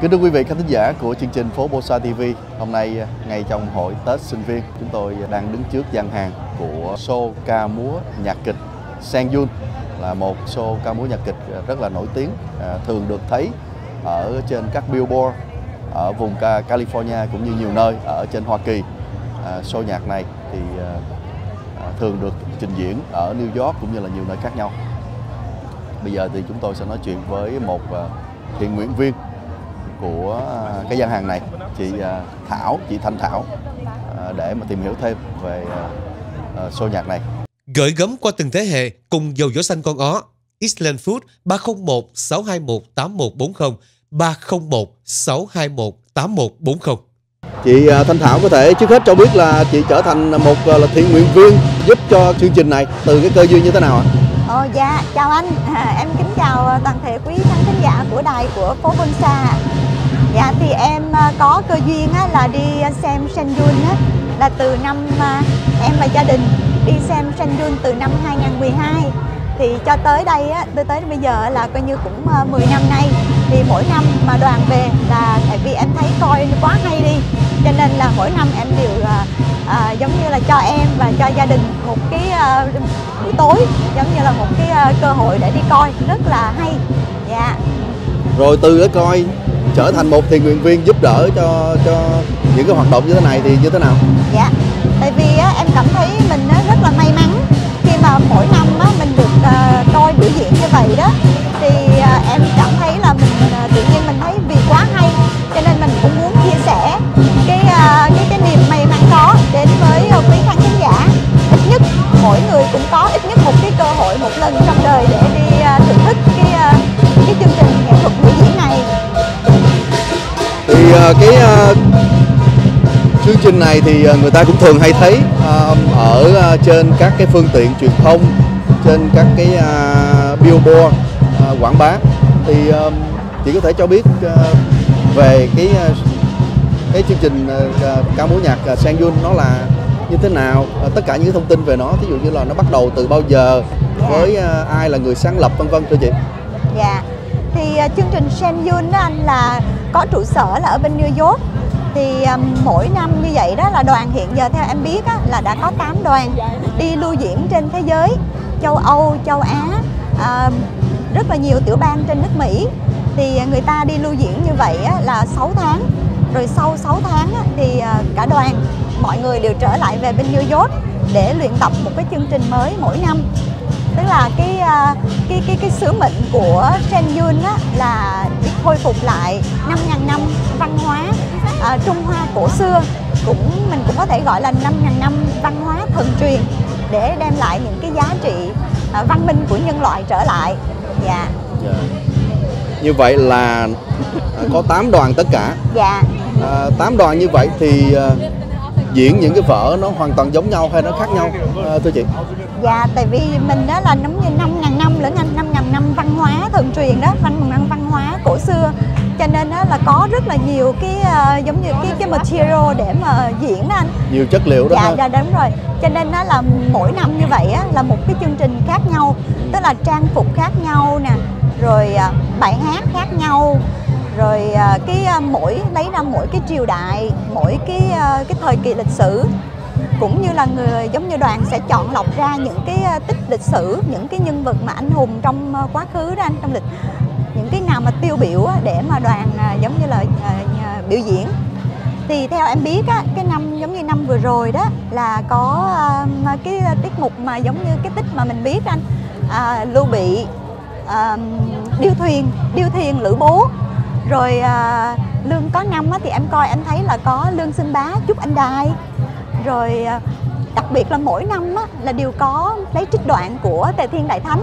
Kính thưa quý vị, khán thính giả của chương trình Phố Bosa TV Hôm nay à, ngay trong hội Tết sinh viên, Chúng tôi à, đang đứng trước gian hàng của show ca múa nhạc kịch Sang Yun Là một show ca múa nhạc kịch à, rất là nổi tiếng Thường được thấy ở trên các billboard, Ở vùng California cũng như nhiều nơi ở trên Hoa Kỳ. Show nhạc này thì thường được trình diễn ở New York cũng như là nhiều nơi khác nhau. Bây giờ thì chúng tôi sẽ nói chuyện với một thiện nguyện viên của à, cái gian hàng này. Chị à, Thảo chị Thanh Thảo à, để mà tìm hiểu thêm về show nhạc này. Gửi gắm qua từng thế hệ cùng dầu dỗ xanh con ó. Island Food 301 621 8140 301 621 8140 Chị Thanh Thảo có thể trước hết cho biết là chị trở thành một là thiện nguyện viên giúp cho chương trình này từ cái cơ duyên như thế nào ạ? Ồ dạ, chào anh, à, em kính chào toàn thể quý khán thính giả của đài của phố Bonsa. Dạ thì em ờ, có cơ duyên á, là đi ờ, xem Senjun á, là từ năm à, em và gia đình đi xem Senjun từ năm 2012 thì cho tới đây á, tới tới bây giờ là coi như cũng 10 năm nay. Thì mỗi năm mà đoàn về là tại vì em thấy coi quá hay đi cho nên là mỗi năm em đều à, à, giống như là cho em và cho gia đình một cái à, buổi tối giống như là một cái à, cơ hội để đi coi. Rất là hay. Dạ. Rồi từ đó coi trở thành một thiện nguyện viên giúp đỡ cho cho những cái hoạt động như thế này thì như thế nào? Dạ, Ờ, cái ờ, chương trình này thì ờ, người ta cũng thường hay thấy ở trên các cái phương tiện truyền thông, trên các cái billboard quảng bá. Thì chỉ chị có thể cho biết về cái cái chương trình ca múa nhạc Sang Yun nó là như thế nào tất cả những thông tin về nó ví dụ như là nó bắt đầu từ bao giờ, với ai là người sáng lập, vân vân, thưa chị? Dạ thì à, chương trình Shen Yun đó anh là có trụ sở là ở bên New York. Thì um, mỗi năm như vậy đó là đoàn hiện giờ theo em biết á, là đã có 8 đoàn đi lưu diễn trên thế giới châu Âu, châu Á à, rất là nhiều tiểu bang trên nước Mỹ. Thì à, người ta đi lưu diễn như vậy á, là 6 tháng. Rồi sau 6 tháng á, thì cả đoàn mọi người đều trở lại về bên New York để luyện tập một cái chương trình mới mỗi năm tức là cái à, cái cái cái sứ mệnh của Chen Yun á, là khôi phục lại 5.000 năm văn hóa à, Trung Hoa cổ xưa cũng mình cũng có thể gọi là 5.000 năm văn hóa thần truyền để đem lại những cái giá trị à, văn minh của nhân loại trở lại. Dạ. Yeah. Dạ. Yeah. Như vậy là à, có 8 đoàn tất cả. Dạ. À, 8 đoàn như vậy thì à, diễn những cái vở nó hoàn toàn giống nhau hay nó khác nhau? À, thưa chị? Dạ, tại vì mình đó là giống như 5.000 năm lẫn 5.000 năm văn hóa thần truyền đó, văn văn văn hóa cổ xưa. Cho nên đó là có rất là nhiều cái uh, giống như cái cái material để mà diễn đó anh. Nhiều chất liệu đó dạ, dạ đúng rồi. Cho nên nó là mỗi năm như vậy á, là một cái chương trình khác nhau tức là trang phục khác nhau nè rồi uh, bài hát khác nhau rồi à, cái à, mỗi lấy ra mỗi cái triều đại mỗi cái à, cái thời kỳ lịch sử. Cũng như là người giống như đoàn sẽ chọn lọc ra những cái tích lịch sử những cái nhân vật mà anh hùng trong quá khứ đó anh trong lịch những cái nào mà tiêu biểu để mà đoàn giống như là biểu diễn. Thì theo em biết á, cái năm giống như năm vừa rồi đó là có cái tiết mục mà giống như cái tích mà mình biết anh à, lưu bị à, điêu thuyền điêu thuyền lữ bố rồi à, lương có năm á, thì em coi em thấy là có lương sinh bá chúc anh đài. Rồi à, đặc biệt là mỗi năm á, là đều có lấy trích đoạn của tề thiên đại thánh.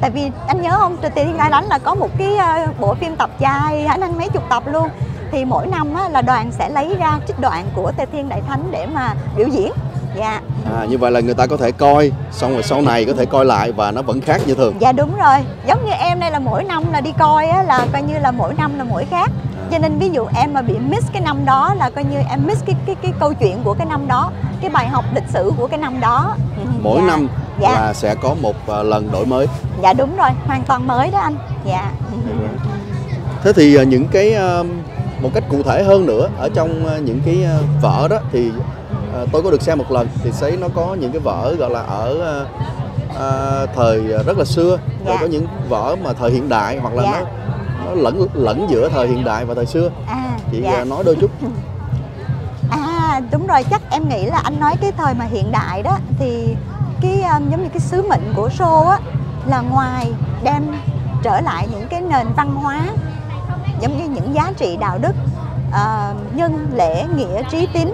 Tại vì anh nhớ không từ thiên đại thánh là có một cái à, bộ phim tập dài khả năng mấy chục tập luôn. Thì mỗi năm á, là đoàn sẽ lấy ra trích đoạn của tề thiên đại thánh để mà biểu diễn dạ. À như vậy là người ta có thể coi xong rồi sau này có thể coi lại và nó vẫn khác như thường. Dạ đúng rồi. Giống như em đây là mỗi năm là đi coi á, là coi như là mỗi năm là mỗi khác. Cho nên ví dụ em mà bị miss cái năm đó là coi như em miss cái cái cái câu chuyện của cái năm đó cái bài học lịch sử của cái năm đó. Mỗi dạ. năm dạ. là sẽ có một uh, lần đổi mới. Dạ đúng rồi. Hoàn toàn mới đó anh. Dạ. Thế thì à, những cái à, một cách cụ thể hơn nữa ở trong à, những cái à, vở đó thì à, tôi có được xem một lần thì thấy nó có những cái vở gọi là ở à, thời rất là xưa rồi Dạ. có những vở mà thời hiện đại hoặc là Dạ. nó nó lẫn lẫn giữa thời hiện đại và thời xưa à chị dạ. nói đôi chút À đúng rồi chắc em nghĩ là anh nói cái thời mà hiện đại đó thì cái giống như cái sứ mệnh của show á là ngoài đem trở lại những cái nền văn hóa giống như những giá trị đạo đức ờ, nhân lễ nghĩa trí tín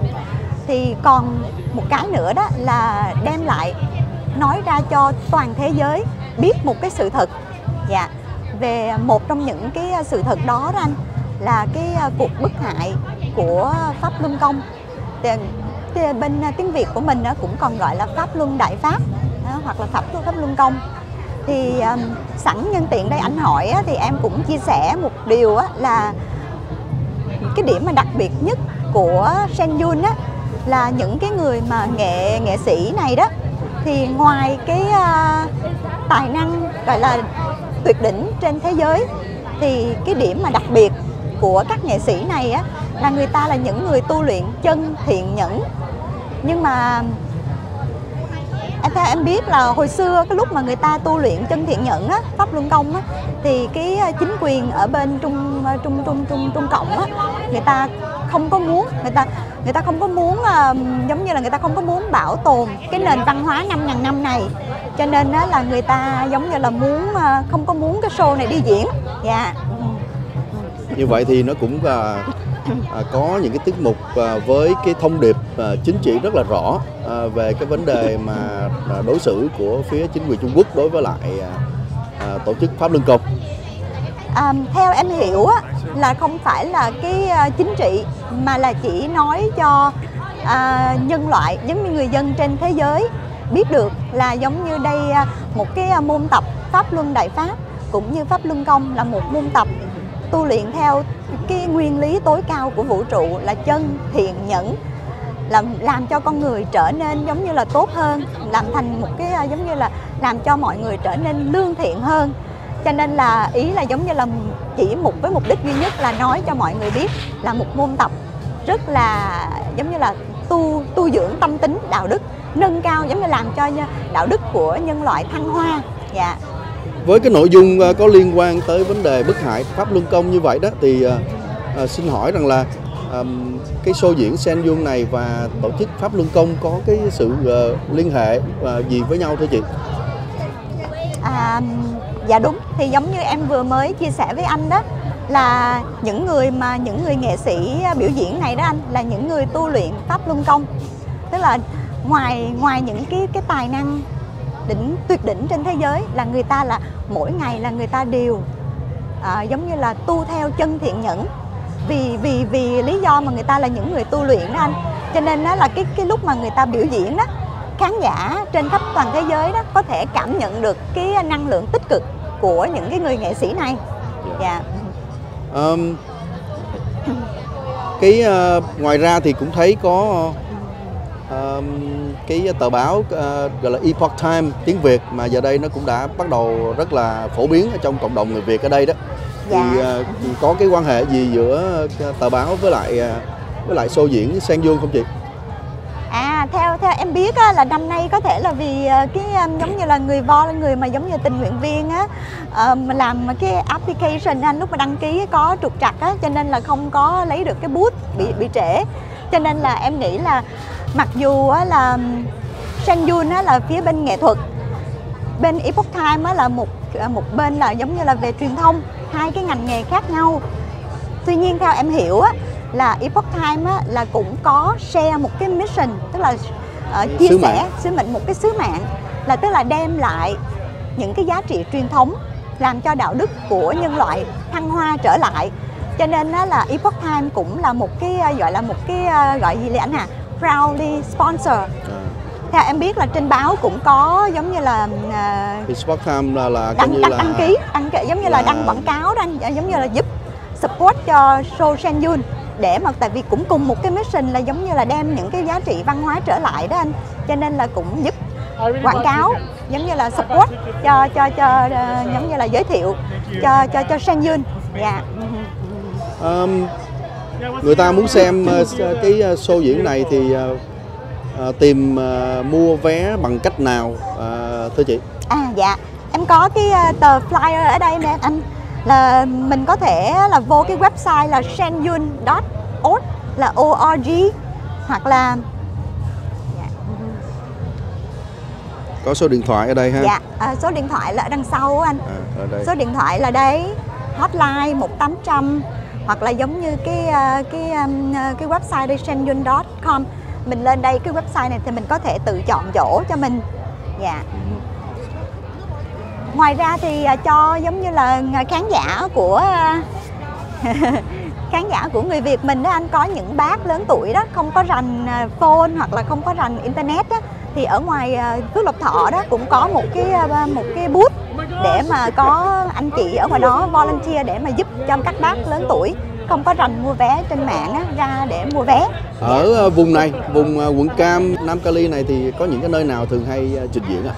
thì còn một cái nữa đó là đem lại nói ra cho toàn thế giới biết một cái sự thật. Dạ về một trong những cái sự thật đó đó anh là cái cuộc bức hại của pháp luân công. Thì, thì bên tiếng việt của mình cũng còn gọi là pháp luân đại pháp hoặc là pháp pháp luân công. Thì um, sẵn nhân tiện đây anh hỏi á, thì em cũng chia sẻ một điều á, là cái điểm mà đặc biệt nhất của Shen Yun á là những cái người mà nghệ nghệ sĩ này đó. Thì ngoài cái uh, tài năng gọi là tuyệt đỉnh trên thế giới thì cái điểm mà đặc biệt của các nghệ sĩ này á là người ta là những người tu luyện chân thiện nhẫn. Nhưng mà em theo em biết là hồi xưa cái lúc mà người ta tu luyện chân thiện nhẫn á pháp luân công á thì cái à, chính quyền ở bên trung à, trung trung trung trung cộng á người ta không có muốn người ta người ta không có muốn uh, giống như là người ta không có muốn bảo tồn cái nền văn hóa 5.000 năm này. Cho nên đó là người ta giống như là muốn uh, không có muốn cái show này đi diễn. Dạ. Như vậy thì nó cũng à, à, có những cái tiết mục à, với cái thông điệp à, chính trị rất là rõ à, về cái vấn đề mà à, đối xử của phía chính quyền Trung Quốc đối với lại à, à, tổ chức Pháp Luân Công. À, theo em hiểu á, là không phải là cái ờ, chính trị mà là chỉ nói cho à, nhân loại giống như người dân trên thế giới biết được là giống như đây ờ, một cái môn tập pháp luân đại pháp cũng như pháp luân công là một môn tập tu luyện theo cái nguyên lý tối cao của vũ trụ là chân thiện nhẫn làm làm cho con người trở nên giống như là tốt hơn làm thành một cái giống như là làm cho mọi người trở nên lương thiện hơn cho nên là ý là giống như là chỉ một với mục đích duy nhất là nói cho mọi người biết là một môn tập rất là giống như là tu tu dưỡng tâm tính đạo đức nâng cao giống như làm cho đạo đức của nhân loại thăng hoa dạ với cái nội dung à, có liên quan tới vấn đề bức hại Pháp Luân Công như vậy đó thì à, xin hỏi rằng là à, cái show diễn Sen Yun này và tổ chức Pháp Luân Công có cái sự à, liên hệ à, gì với nhau thưa chị? À, dạ đúng thì giống như em vừa mới chia sẻ với anh đó là những người mà những người nghệ sĩ biểu diễn này đó anh là những người tu luyện pháp luân công. Tức là ngoài ngoài những cái cái tài năng đỉnh tuyệt đỉnh trên thế giới là người ta là mỗi ngày là người ta đều à, giống như là tu theo chân thiện nhẫn. Vì vì vì lý do mà người ta là những người tu luyện đó anh. Cho nên đó là cái cái lúc mà người ta biểu diễn đó khán giả trên khắp toàn thế giới đó có thể cảm nhận được cái năng lượng tích cực của những cái người nghệ sĩ này dạ Um, cái à, ngoài ra thì cũng thấy có um, cái tờ báo à, gọi là Epoch Time tiếng Việt mà giờ đây nó cũng đã bắt đầu rất là phổ biến ở trong cộng đồng người Việt ở đây đó. Thì Dạ. à, có cái quan hệ gì giữa tờ báo với lại với lại show diễn Sen Dương không chị? Theo theo em biết á, là năm nay có thể là vì ờ, cái ờ, giống như là người vo người mà giống như tình nguyện viên á ờ, mà làm cái application anh lúc mà đăng ký có trục trặc á cho nên là không có lấy được cái bút bị bị trễ. Cho nên là em nghĩ là mặc dù á, là Sang Yun á, là phía bên nghệ thuật bên Epoch Time á, là một một bên là giống như là về truyền thông hai cái ngành nghề khác nhau. Tuy nhiên theo em hiểu á là Epoch Time á, là cũng có share một cái mission tức là ờ, chia Sứ sẻ mạng. sứ mệnh một cái sứ mạng là tức là đem lại những cái giá trị truyền thống làm cho đạo đức của nhân loại thăng hoa trở lại. Cho nên á, là Epoch Time cũng là một cái ờ, gọi là một cái ờ, gọi gì là anh à proudly sponsor. À, theo em biết là trên báo cũng có giống như là thì Sport Time là, là đăng như đăng là đăng ký đăng giống như là là- đăng quảng cáo đó anh, giống như là giúp support cho show Sen Yun để mà tại vì cũng cùng một cái mission là giống như là đem những cái giá trị văn hóa trở lại đó anh. Cho nên là cũng giúp quảng cáo giống như là support cho cho cho ờ, giống như là giới thiệu cho cho cho Sen Yun. Dạ. Ờm, người ta muốn xem ờ, s- cái ờ, show diễn này thì ờ, ờ, tìm ờ, mua vé bằng cách nào? Ờ, thưa chị? À dạ, em có cái ờ, tờ flyer ở đây nè anh là mình có thể là vô cái website là shenyun.org là org hoặc là Có số điện thoại ở đây ha. dạ à, số điện thoại là ở đằng sau anh. À, ở đây. Số điện thoại là đấy hotline 1800 hoặc là giống như cái ờ, cái ờ, cái website đây shenyun.com mình lên đây cái website này thì mình có thể tự chọn chỗ cho mình dạ ngoài ra thì à, cho giống như là khán giả của à, khán giả của người Việt mình đó anh có những bác lớn tuổi đó không có rành à, phone hoặc là không có rành internet đó thì ở ngoài à, Phước Lộc Thọ đó cũng có một cái à, một cái booth để mà có anh chị ở ngoài đó volunteer để mà giúp cho các bác lớn tuổi không có rành mua vé trên mạng á, ra để mua vé Ở vùng này, vùng quận Cam, Nam Cali này thì có những cái nơi nào thường hay trình diễn ạ?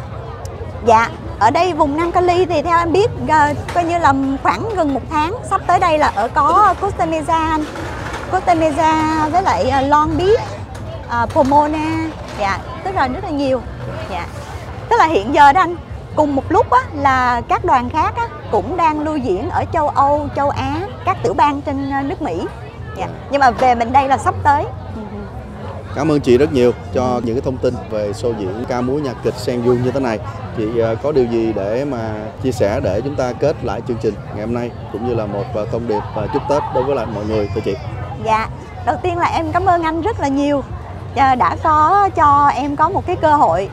Dạ, ở đây vùng Nam Cali thì theo em biết uh, coi như là khoảng gần một tháng sắp tới đây là ở có Costa Mesa. Costa Mesa với lại ờ, Long Beach, uh, Pomona, dạ, tức là rất là nhiều. Dạ. Tức là hiện giờ đó anh cùng một lúc á, là các đoàn khác á, cũng đang lưu diễn ở châu Âu, châu Á, các tiểu bang trên nước Mỹ. Dạ. Nhưng mà về mình đây là sắp tới. Ừ. Cảm ơn chị rất nhiều cho những cái thông tin về show diễn ca múa nhạc kịch Sen du như thế này. Chị ờ, có điều gì để mà chia sẻ để chúng ta kết lại chương trình ngày hôm nay cũng như là một ờ, thông điệp và chúc Tết đối với lại mọi người thưa chị. Dạ, đầu tiên là em cảm ơn anh rất là nhiều đã có cho em có một cái cơ hội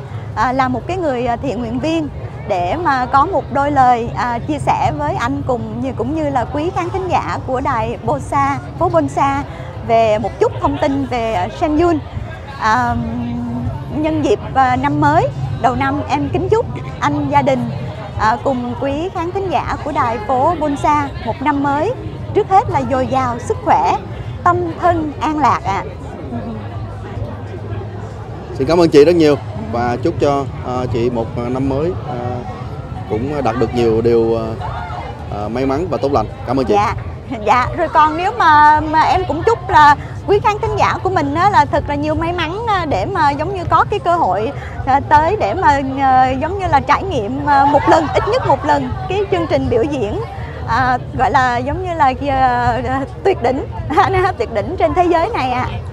là một cái người thiện nguyện viên để mà có một đôi lời à, chia sẻ với anh cùng như cũng như là quý khán thính giả của đài Bosa, phố Bonsa về một chút thông tin về à, Shenyun. À, nhân dịp à, năm mới đầu năm em kính chúc anh gia đình à, cùng quý khán thính giả của đài phố Bonsa một năm mới trước hết là dồi dào sức khỏe tâm thân an lạc ạ Xin cảm ơn chị rất nhiều và chúc cho ờ, chị một năm mới ờ, cũng đạt được nhiều điều ờ, may mắn và tốt lành. Cảm ơn chị. dạ dạ rồi còn nếu mà mà em cũng chúc là quý khán thính giả của mình á, là thật là nhiều may mắn à, để mà giống như có cái cơ hội à, tới để mà à, giống như là trải nghiệm một lần ít nhất một lần cái chương trình biểu diễn à, gọi là giống như là uh, tuyệt đỉnh tuyệt đỉnh trên thế giới này ạ à.